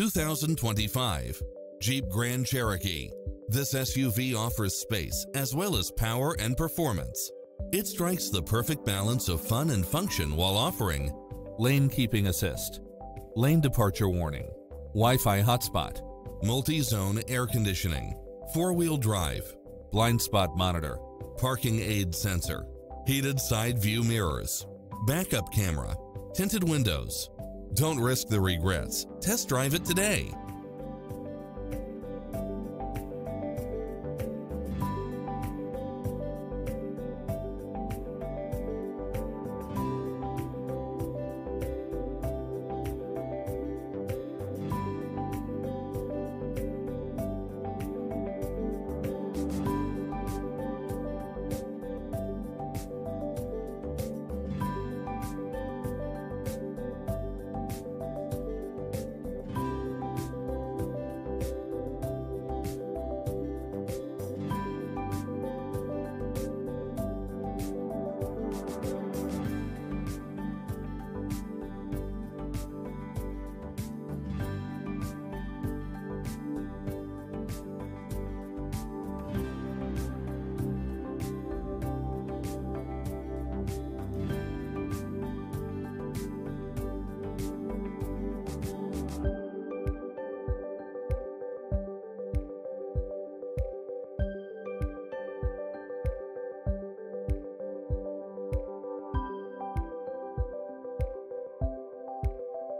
2025 Jeep Grand Cherokee. This SUV offers space as well as power and performance. It strikes the perfect balance of fun and function while offering lane keeping assist, lane departure warning, Wi-Fi hotspot, multi-zone air conditioning, four-wheel drive, blind spot monitor, parking aid sensor, heated side view mirrors, backup camera, tinted windows. Don't risk the regrets. Test drive it today.